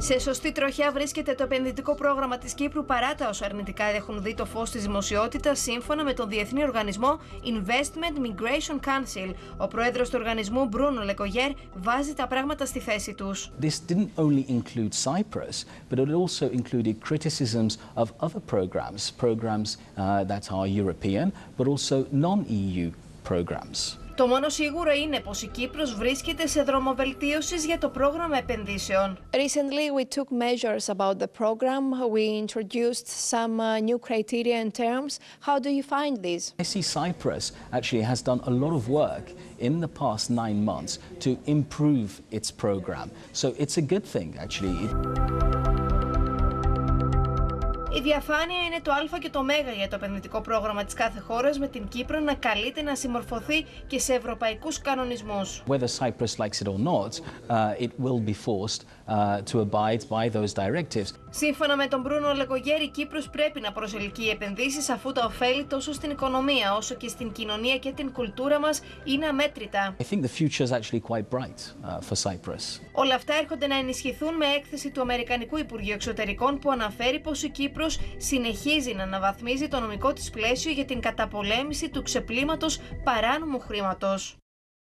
Σε σωστή τροχιά βρίσκεται το επενδυτικό πρόγραμμα της Κύπρου παρά τα όσα αρνητικά έχουν δει το φως της δημοσιότητας, σύμφωνα με τον διεθνή οργανισμό Investment Migration Council. Ο πρόεδρος του οργανισμού, Μπρούνο Λεκογέρ, βάζει τα πράγματα στη θέση τους. This didn't only include Cyprus, but it also included criticisms of other programs, programs uh, that are European, but also non-EU programs. Το μόνο σίγουρο είναι πως η Κύπρος βρίσκεται σε δρόμο βελτίωσης για το πρόγραμμα επενδύσεων. Recently, we took measures about the program. We introduced some uh, new criteria and terms. How do you find these? I see Cyprus actually has done a lot of work in the past nine months to improve its program. So it's a good thing, actually. Η διαφάνεια είναι το Α και το Μ για το επενδυτικό πρόγραμμα της κάθε χώρας, με την Κύπρο να καλείται να συμμορφωθεί και σε ευρωπαϊκούς κανονισμούς. Whether Cyprus likes it or not, uh, it will be forced uh, to abide by those directives. Σύμφωνα με τον Μπρούνο Λεκογέρη, η Κύπρος πρέπει να προσελκύει επενδύσεις αφού τα ωφέλη τόσο στην οικονομία όσο και στην κοινωνία και την κουλτούρα μας είναι αμέτρητα. I think the future is actually quite bright uh, for Cyprus. Όλα αυτά έρχονται να ενισχυθούν με έκθεση του Αμερικανικού Υπουργείου Εξωτερικών που αναφέρει πως η Κύπρος συνεχίζει να αναβαθμίζει το νομικό της πλαίσιο για την καταπολέμηση του ξεπλήματος παράνομου χρήματος.